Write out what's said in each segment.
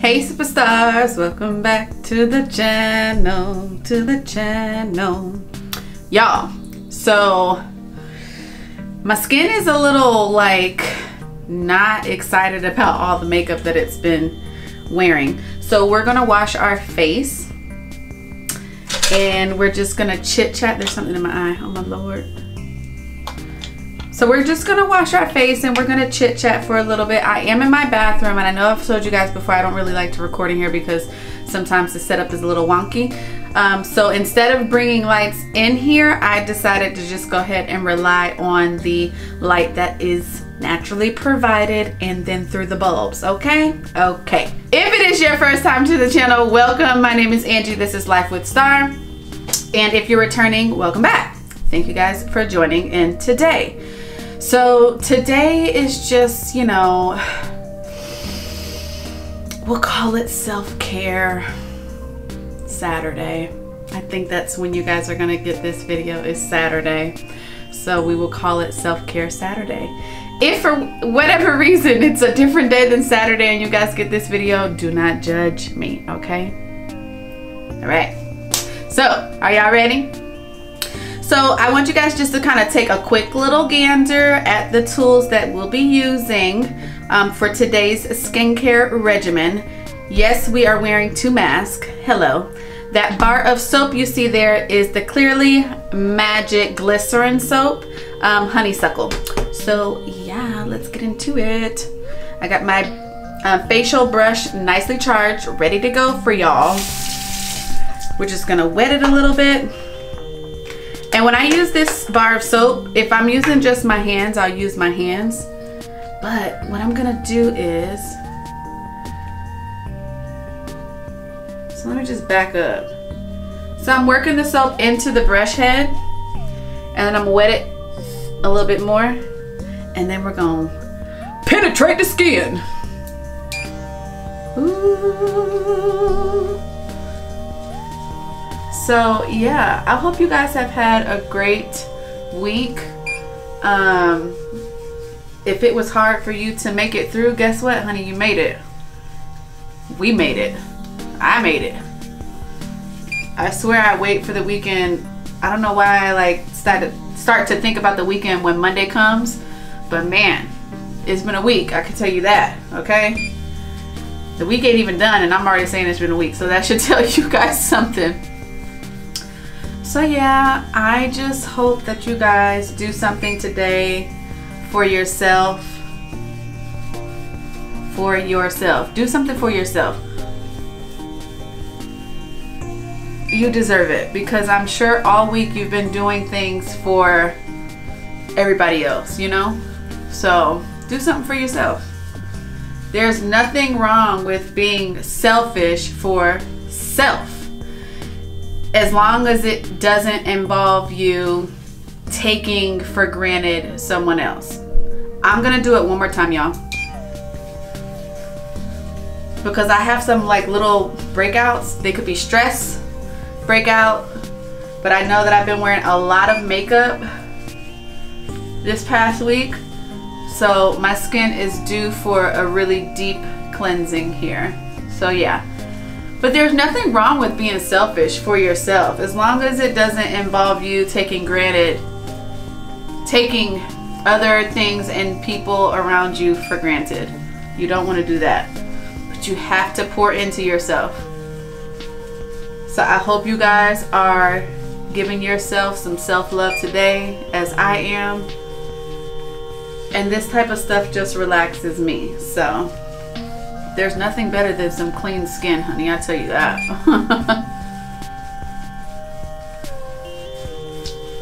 Hey superstarrs, welcome back to the channel, to the channel. Y'all, so my skin is a little like not excited about all the makeup that it's been wearing. So we're gonna wash our face and we're just gonna chit chat. There's something in my eye, oh my lord. So we're just gonna wash our face and we're gonna chit chat for a little bit. I am in my bathroom and I know I've told you guys before I don't really like to record in here because sometimes the setup is a little wonky. Um, so instead of bringing lights in here, I decided to just go ahead and rely on the light that is naturally provided and then through the bulbs, okay? Okay. If it is your first time to the channel, welcome. My name is Angie, this is Life with Starr. And if you're returning, welcome back. Thank you guys for joining in today. So today is just, you know, we'll call it self-care Saturday. I think that's when you guys are gonna get this video is Saturday. So we will call it self-care Saturday. If for whatever reason it's a different day than Saturday and you guys get this video, do not judge me, okay? All right. So, are y'all ready? So I want you guys just to kind of take a quick little gander at the tools that we'll be using um, for today's skincare regimen. Yes, we are wearing two masks. Hello. That bar of soap you see there is the Clearly Magic Glycerin Soap, um, Honeysuckle. So yeah, let's get into it. I got my uh, facial brush nicely charged, ready to go for y'all. We're just gonna wet it a little bit. And when I use this bar of soap, if I'm using just my hands, I'll use my hands. But what I'm gonna do is, so let me just back up. So I'm working the soap into the brush head and then I'm gonna wet it a little bit more and then we're gonna penetrate the skin. Ooh. So yeah, I hope you guys have had a great week. Um, if it was hard for you to make it through, guess what, honey? You made it. We made it. I made it. I swear I wait for the weekend. I don't know why I like started start to think about the weekend when Monday comes, but man, it's been a week. I can tell you that. Okay. The week ain't even done, and I'm already saying it's been a week, so that should tell you guys something. So yeah, I just hope that you guys do something today for yourself. For yourself. Do something for yourself. You deserve it because I'm sure all week you've been doing things for everybody else, you know? So do something for yourself. There's nothing wrong with being selfish for self as long as it doesn't involve you taking for granted someone else. I'm gonna do it one more time, y'all. Because I have some like little breakouts. They could be stress breakout, but I know that I've been wearing a lot of makeup this past week. So my skin is due for a really deep cleansing here. So yeah, but there's nothing wrong with being selfish for yourself as long as it doesn't involve you taking granted, taking other things and people around you for granted. You don't want to do that. But you have to pour into yourself. So I hope you guys are giving yourself some self-love today as I am. And this type of stuff just relaxes me. So there's nothing better than some clean skin, honey. I tell you that.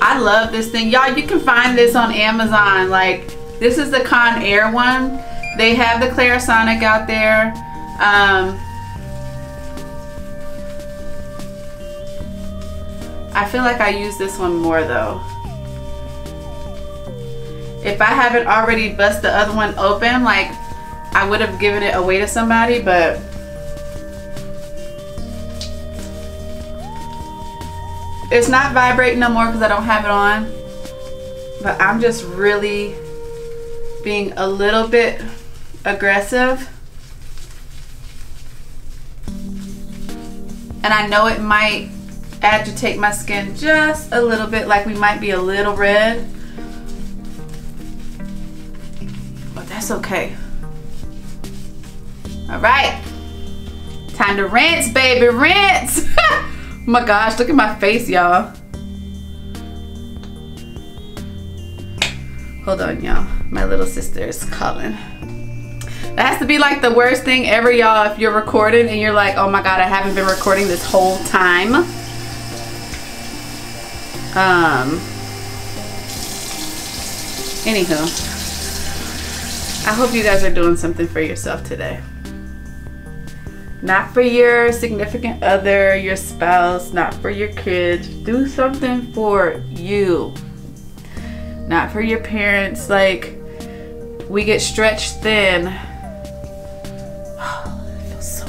I love this thing. Y'all, you can find this on Amazon. Like, this is the Conair one. They have the Clarisonic out there. Um, I feel like I use this one more though. If I haven't already bust the other one open, like I would have given it away to somebody, but it's not vibrating no more because I don't have it on. But I'm just really being a little bit aggressive And I know it might agitate my skin just a little bit, like we might be a little red. But that's okay. All right. Time to rinse, baby, rinse. oh my gosh, look at my face, y'all. Hold on, y'all. My little sister is calling. That has to be like the worst thing ever, y'all, if you're recording and you're like, oh my God, I haven't been recording this whole time. Um, anywho, I hope you guys are doing something for yourself today. Not for your significant other, your spouse, not for your kids. Do something for you. Not for your parents. Like, we get stretched thin. Oh, it feels so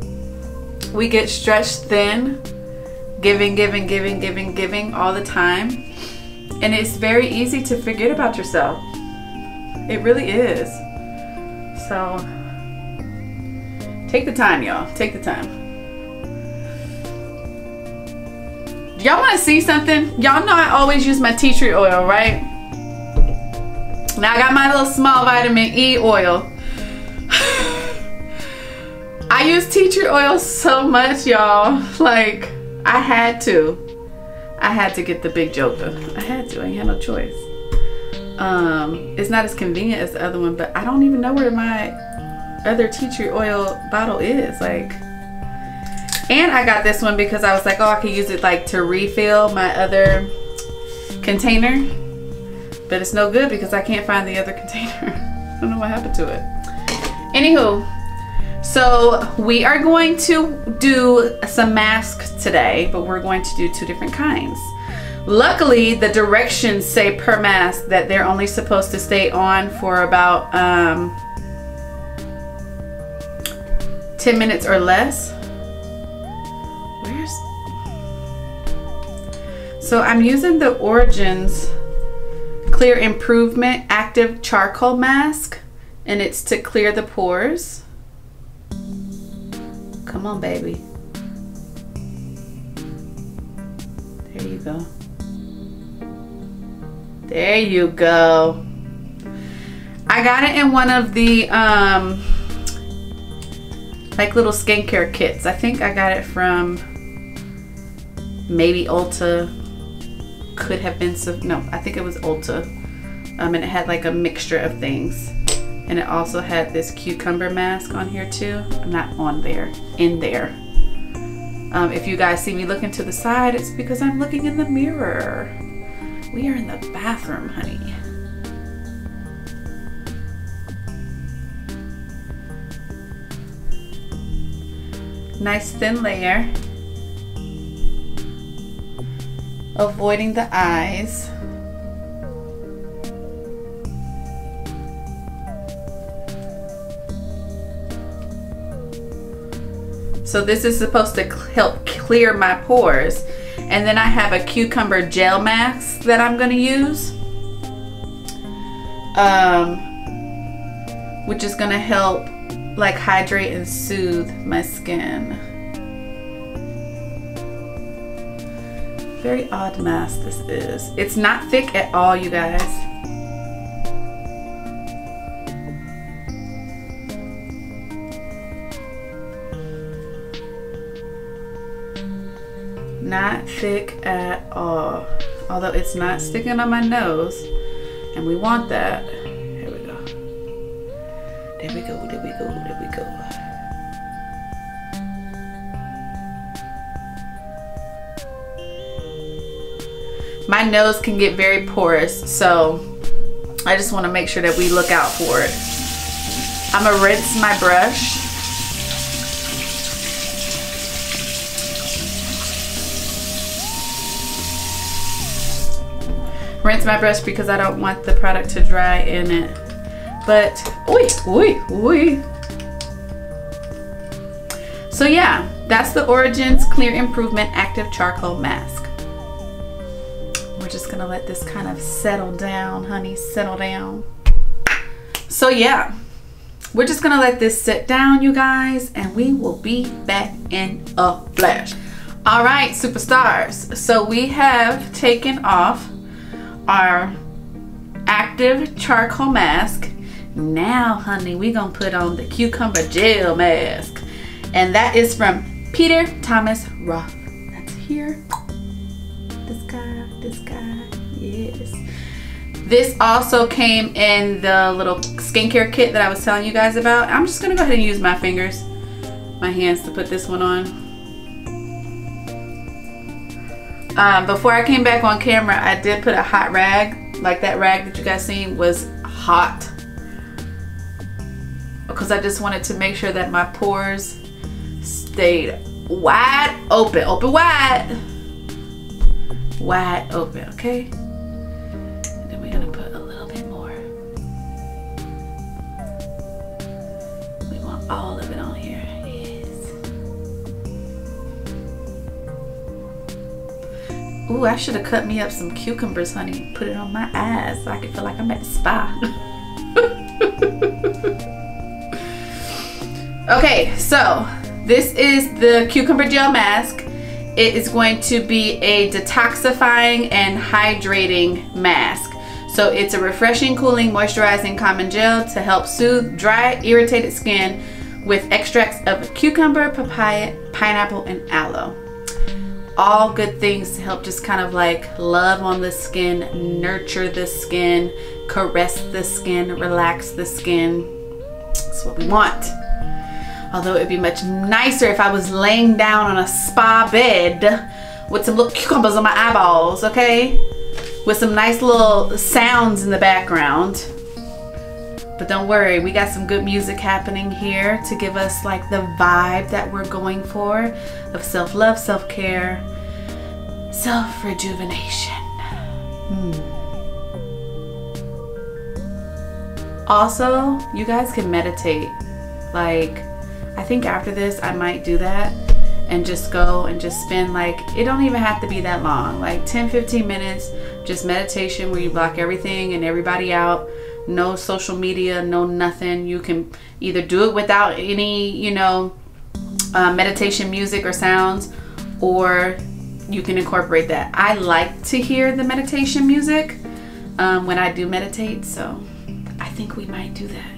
good. We get stretched thin, giving, giving, giving, giving, giving all the time. And it's very easy to forget about yourself. It really is. So, Take the time, y'all. Take the time. Y'all want to see something? Y'all know I always use my tea tree oil, right? Now I got my little small vitamin E oil. I use tea tree oil so much, y'all. Like, I had to. I had to get the big joker. I had to. I had no choice. Um, it's not as convenient as the other one, but I don't even know where my other tea tree oil bottle is. Like, and I got this one because I was like, oh, I could use it like to refill my other container. But it's no good because I can't find the other container. I don't know what happened to it. Anywho, so we are going to do some masks today, but we're going to do two different kinds. Luckily, the directions say per mask that they're only supposed to stay on for about um, 10 minutes or less. Where's... So I'm using the Origins Clear Improvement Active Charcoal Mask and it's to clear the pores. Come on, baby. There you go. There you go. I got it in one of the um, like little skincare kits. I think I got it from maybe Ulta. Could have been some, no, I think it was Ulta. Um, and it had like a mixture of things. And it also had this cucumber mask on here too. Not on there, in there. Um, if you guys see me looking to the side, it's because I'm looking in the mirror. We are in the bathroom, honey. Nice thin layer. Avoiding the eyes. So this is supposed to help clear my pores. And then I have a cucumber gel mask that I'm gonna use. Um, which is gonna help like hydrate and soothe my skin. Very odd mask this is. It's not thick at all, you guys. Not thick at all. Although it's not sticking on my nose. And we want that. My nose can get very porous, so I just want to make sure that we look out for it. I'm to rinse my brush. Rinse my brush because I don't want the product to dry in it. But, oi, oi, oi. So yeah, that's the Origins Clear Improvement Active Charcoal Mask. We're just gonna let this kind of settle down, honey, settle down. So yeah, we're just gonna let this sit down, you guys, and we will be back in a flash. All right, superstars. So we have taken off our active charcoal mask. Now, honey, we gonna put on the cucumber gel mask. And that is from Peter Thomas Roth. That's here. This guy, this guy, yes. This also came in the little skincare kit that I was telling you guys about. I'm just gonna go ahead and use my fingers, my hands to put this one on. Um, before I came back on camera, I did put a hot rag, like that rag that you guys seen was hot. Because I just wanted to make sure that my pores stayed wide open, open wide, wide open, okay? And then we're gonna put a little bit more. We want all of it on here, yes. Ooh, I should have cut me up some cucumbers, honey, put it on my eyes so I could feel like I'm at the spa. okay, so this is the cucumber gel mask. It is going to be a detoxifying and hydrating mask. So it's a refreshing, cooling, moisturizing common gel to help soothe dry, irritated skin with extracts of cucumber, papaya, pineapple, and aloe. All good things to help just kind of like love on the skin, nurture the skin, caress the skin, relax the skin. That's what we want. Although it'd be much nicer if I was laying down on a spa bed with some little cucumbers on my eyeballs, okay? With some nice little sounds in the background. But don't worry, we got some good music happening here to give us like the vibe that we're going for of self-love, self-care, self-rejuvenation. Hmm. Also, you guys can meditate. Like, I think after this I might do that and just go and just spend like it don't even have to be that long like 10 15 minutes just meditation where you block everything and everybody out. No social media no nothing. You can either do it without any you know uh, meditation music or sounds or you can incorporate that. I like to hear the meditation music um, when I do meditate so I think we might do that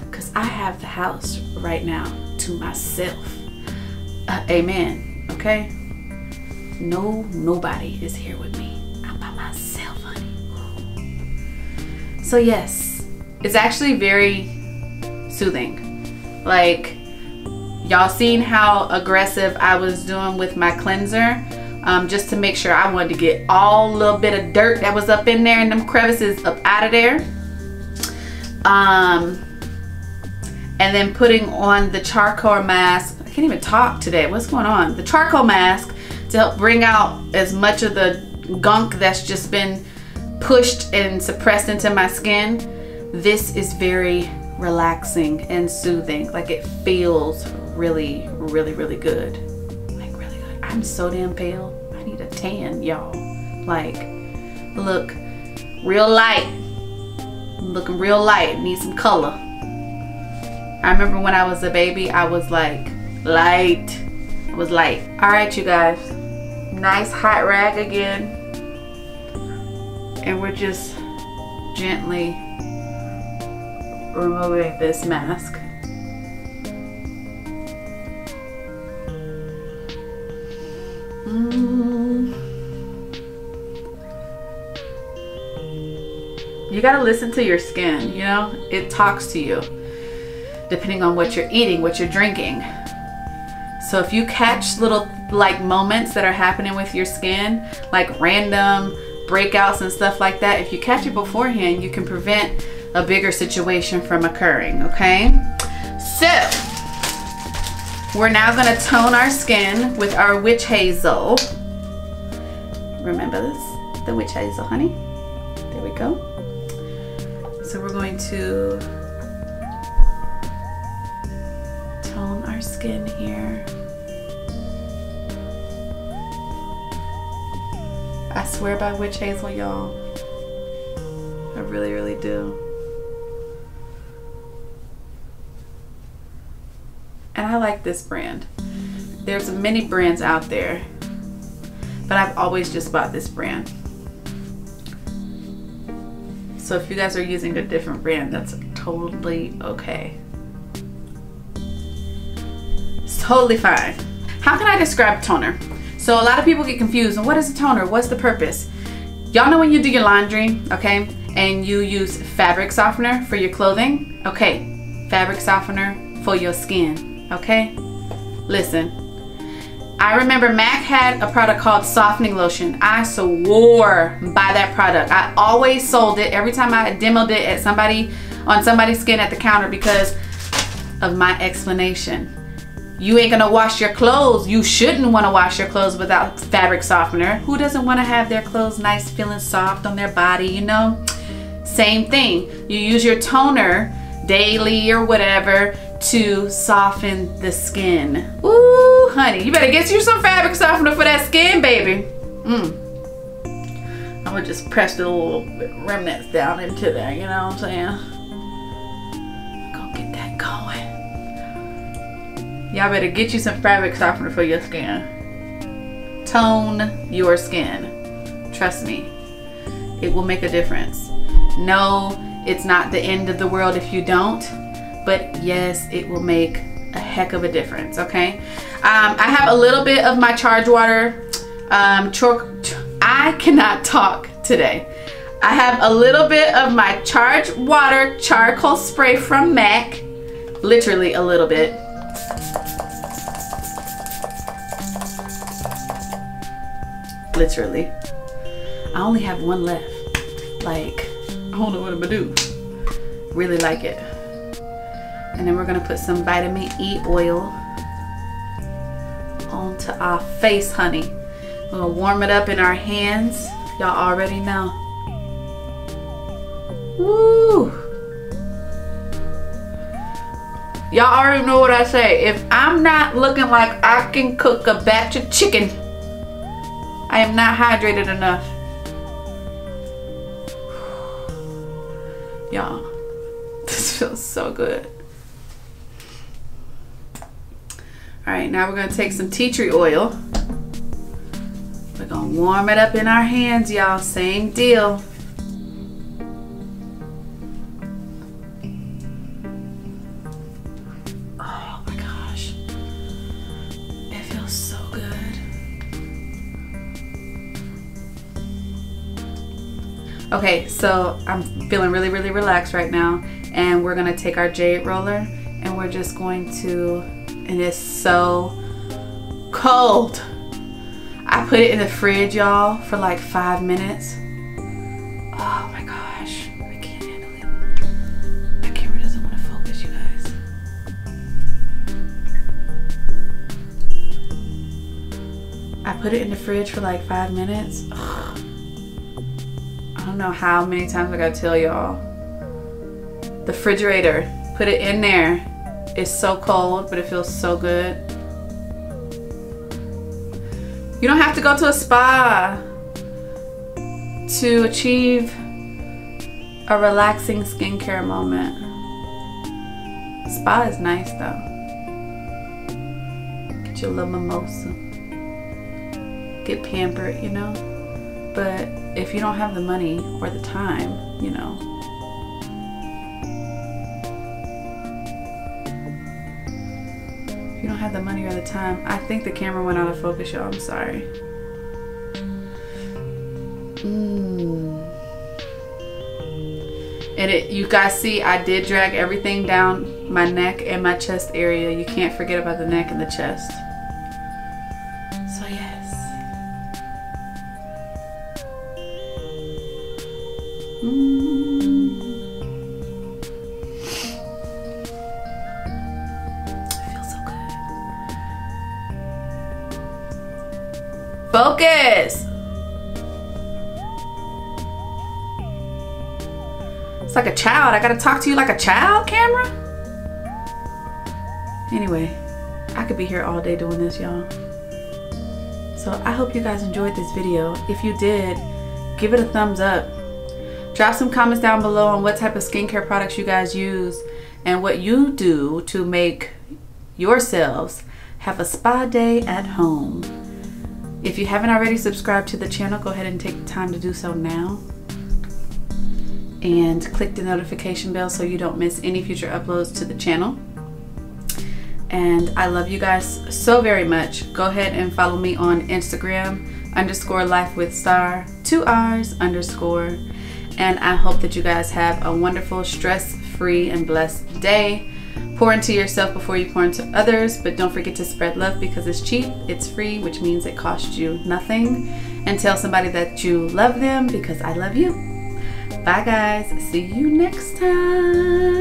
because I have the house right now to myself. Uh, amen. Okay? No, nobody is here with me. I'm by myself, honey. So, yes, it's actually very soothing. Like, y'all seen how aggressive I was doing with my cleanser? Um, just to make sure I wanted to get all little bit of dirt that was up in there and them crevices up out of there. Um, and then putting on the charcoal mask. I can't even talk today. What's going on? The charcoal mask to help bring out as much of the gunk that's just been pushed and suppressed into my skin. This is very relaxing and soothing. Like it feels really, really, really good. Like really good. I'm so damn pale. I need a tan, y'all. Like, look, real light. I'm looking real light. Need some color. I remember when I was a baby, I was like light. I was light. All right, you guys. Nice hot rag again. And we're just gently removing this mask. Mm. You gotta listen to your skin, you know? It talks to you depending on what you're eating, what you're drinking. So if you catch little like moments that are happening with your skin, like random breakouts and stuff like that, if you catch it beforehand, you can prevent a bigger situation from occurring, okay? So, we're now gonna tone our skin with our witch hazel. Remember this? The witch hazel, honey. There we go. So we're going to skin here. I swear by witch hazel, y'all. I really, really do. and I like this brand. There's many brands out there, but I've always just bought this brand. So if you guys are using a different brand, that's totally okay. Totally fine. How can I describe toner? So a lot of people get confused. And what is a toner? What's the purpose? Y'all know when you do your laundry, okay, and you use fabric softener for your clothing? Okay, fabric softener for your skin, okay? Listen, I remember MAC had a product called softening lotion. I swore by that product. I always sold it every time I demoed it at somebody on somebody's skin at the counter because of my explanation. You ain't gonna wash your clothes. You shouldn't wanna wash your clothes without fabric softener. Who doesn't wanna have their clothes nice, feeling soft on their body, you know? Same thing. You use your toner daily or whatever to soften the skin. Ooh, honey, you better get you some fabric softener for that skin, baby. Mm. I'm gonna just press the little remnants down into there, you know what I'm saying? Y'all better get you some fabric softener for your skin. Tone your skin. Trust me, it will make a difference. No, it's not the end of the world if you don't, but yes, it will make a heck of a difference, okay? Um, I have a little bit of my charge water. Um, I cannot talk today. I have a little bit of my charge water charcoal spray from MAC. Literally a little bit. Literally. I only have one left. Like, I don't know what I'm gonna do. Really like it. And then we're gonna put some vitamin E oil onto our face, honey. We're gonna warm it up in our hands. Y'all already know. Woo! Y'all already know what I say. If I'm not looking like I can cook a batch of chicken, I am not hydrated enough. Y'all, this feels so good. All right, now we're gonna take some tea tree oil. We're gonna warm it up in our hands, y'all. Same deal. So I'm feeling really, really relaxed right now. And we're gonna take our jade roller and we're just going to, and it's so cold. I put it in the fridge, y'all, for like five minutes. Oh my gosh, I can't handle it. My camera doesn't want to focus, you guys. I put it in the fridge for like five minutes. Ugh. Don't know how many times I gotta tell y'all. The refrigerator, put it in there. It's so cold, but it feels so good. You don't have to go to a spa to achieve a relaxing skincare moment. Spa is nice though. Get your little mimosa. Get pampered, you know? But if you don't have the money or the time, you know, if you don't have the money or the time, I think the camera went out of focus, y'all. I'm sorry. Mm. And it, you guys see, I did drag everything down my neck and my chest area. You can't forget about the neck and the chest. Focus! It's like a child. I gotta talk to you like a child, camera? Anyway, I could be here all day doing this, y'all. So I hope you guys enjoyed this video. If you did, give it a thumbs up. Drop some comments down below on what type of skincare products you guys use and what you do to make yourselves. Have a spa day at home. If you haven't already subscribed to the channel, go ahead and take the time to do so now. And click the notification bell so you don't miss any future uploads to the channel. And I love you guys so very much. Go ahead and follow me on Instagram underscore life with Starr, two R's underscore. And I hope that you guys have a wonderful, stress free, and blessed day. Pour into yourself before you pour into others, but don't forget to spread love because it's cheap, it's free, which means it costs you nothing. And tell somebody that you love them because I love you. Bye, guys. See you next time.